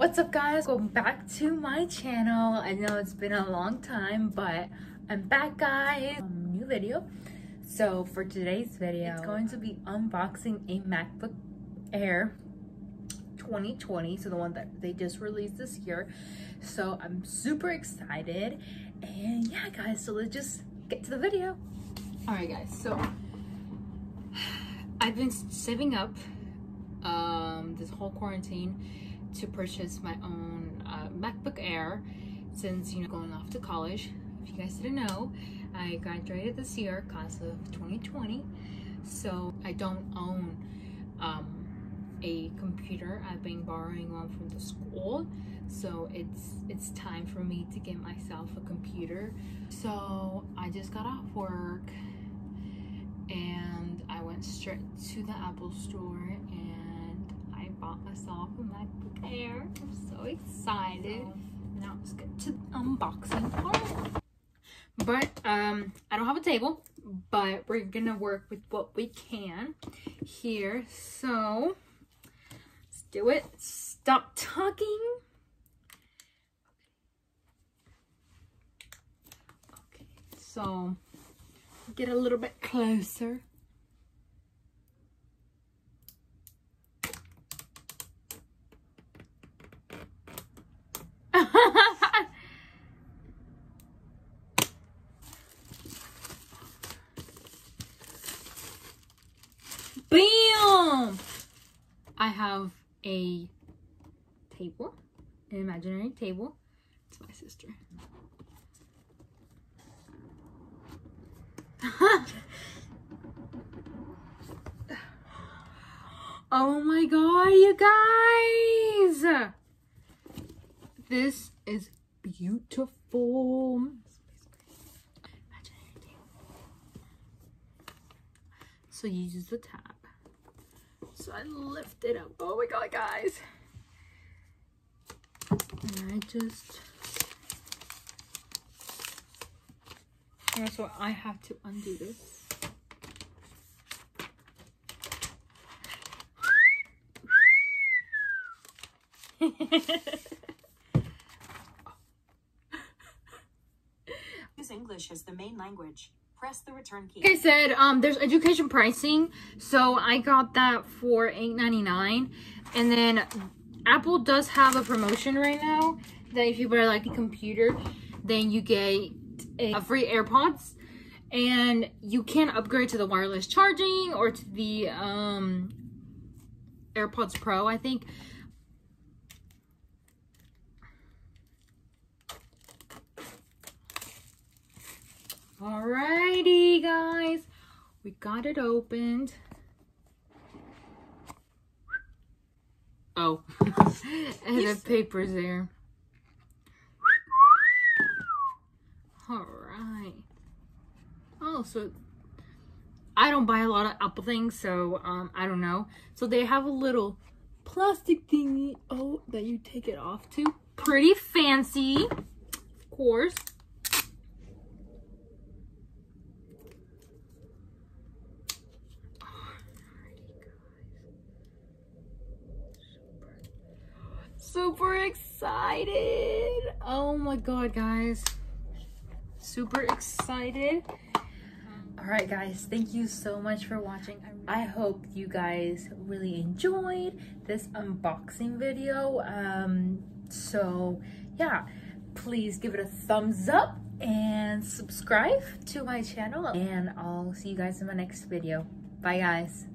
What's up guys? Welcome back to my channel. I know it's been a long time, but I'm back guys. Um, new video. So for today's video, it's going to be unboxing a MacBook Air 2020. So the one that they just released this year. So I'm super excited. And yeah guys, so let's just get to the video. All right guys, so I've been saving up um, this whole quarantine to purchase my own uh, MacBook Air since, you know, going off to college. If you guys didn't know, I graduated this year, class of 2020. So I don't own um, a computer. I've been borrowing one from the school. So it's it's time for me to get myself a computer. So I just got off work and I went straight to the Apple store Bought myself a MacBook Air. I'm so excited. So now let's get to the unboxing part. But um, I don't have a table, but we're gonna work with what we can here. So let's do it. Stop talking. Okay, so get a little bit closer. Bam! I have a table, an imaginary table. It's my sister. oh my god, you guys! This is beautiful. So you use the tab. So I lift it up. Oh my god, guys. And I just so I have to undo this. English as the main language. Press the return key. Like I said, um, there's education pricing. So I got that for $8.99. And then Apple does have a promotion right now that if you buy like a computer, then you get a free AirPods and you can upgrade to the wireless charging or to the um, AirPods Pro, I think. Alrighty, guys. We got it opened. Oh, and the paper's there. All right. Oh, so I don't buy a lot of Apple things, so um, I don't know. So they have a little plastic thingy, oh, that you take it off to. Pretty fancy, of course. Super excited. Oh my god, guys. Super excited. All right guys thank you so much for watching. I hope you guys really enjoyed this unboxing video. Um so yeah please give it a thumbs up and subscribe to my channel. And i'll see you guys in my next video. Bye guys